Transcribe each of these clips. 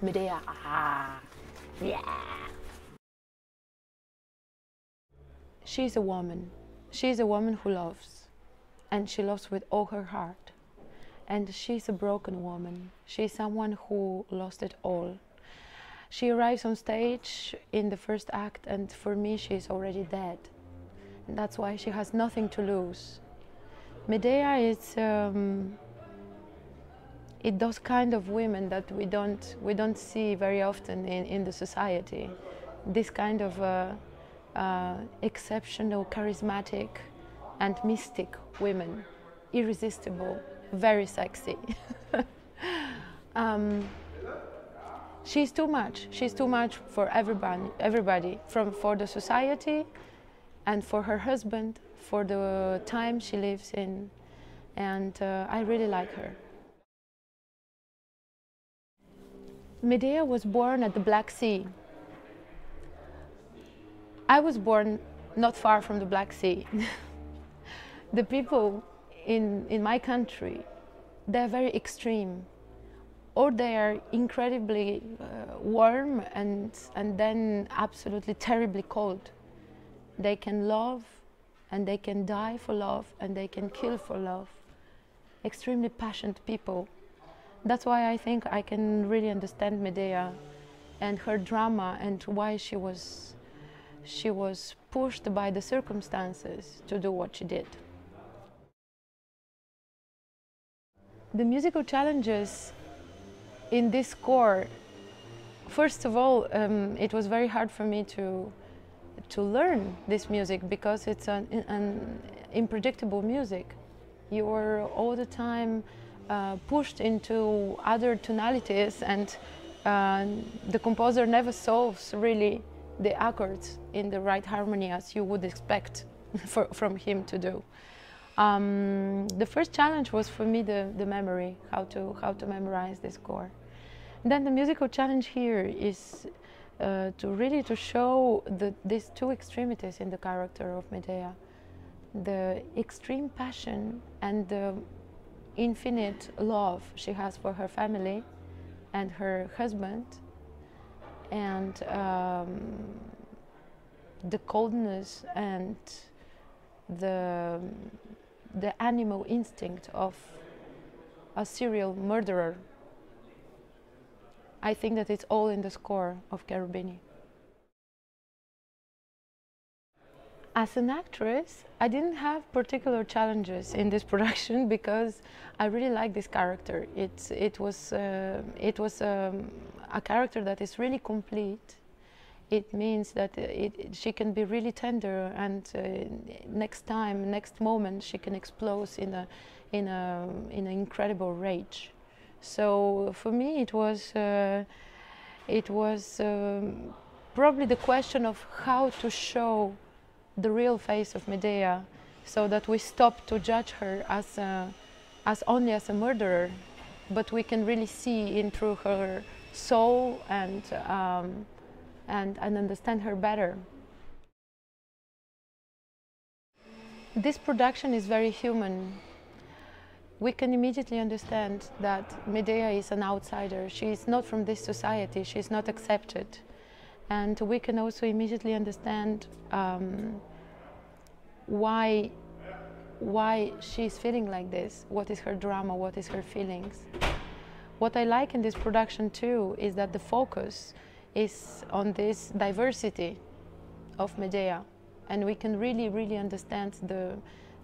Medea. Ah, yeah. She's a woman. She's a woman who loves, and she loves with all her heart. And she's a broken woman. She's someone who lost it all. She arrives on stage in the first act, and for me, she's already dead. And that's why she has nothing to lose. Medea is um, those kind of women that we don't we don't see very often in, in the society. This kind of uh, uh, exceptional, charismatic, and mystic women, irresistible, very sexy. um, she's too much. She's too much for everybody. Everybody, from for the society, and for her husband, for the time she lives in, and uh, I really like her. Medea was born at the Black Sea. I was born not far from the Black Sea. the people in, in my country, they're very extreme. Or they are incredibly uh, warm and, and then absolutely terribly cold. They can love and they can die for love and they can kill for love. Extremely passionate people. That's why I think I can really understand Medea and her drama and why she was she was pushed by the circumstances to do what she did. The musical challenges in this score, first of all, um, it was very hard for me to to learn this music because it's an, an unpredictable music. You are all the time pushed into other tonalities and uh, the composer never solves really the accords in the right harmony as you would expect for, from him to do. Um, the first challenge was for me the, the memory, how to, how to memorize the score. And then the musical challenge here is uh, to really to show the, these two extremities in the character of Medea, the extreme passion and the infinite love she has for her family and her husband, and um, the coldness and the the animal instinct of a serial murderer I think that it's all in the score of Cherubini. As an actress, I didn't have particular challenges in this production because I really like this character. It, it was, uh, it was um, a character that is really complete. It means that it, it, she can be really tender, and uh, next time, next moment, she can explode in a, in a, in an incredible rage. So for me, it was uh, it was um, probably the question of how to show the real face of Medea, so that we stop to judge her as a, as only as a murderer, but we can really see into her soul and um, and and understand her better. This production is very human we can immediately understand that Medea is an outsider. She is not from this society. She is not accepted. And we can also immediately understand um, why, why she is feeling like this. What is her drama? What is her feelings? What I like in this production too is that the focus is on this diversity of Medea. And we can really, really understand the,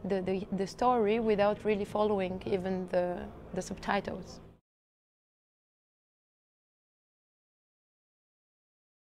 the, the, the story without really following even the, the subtitles.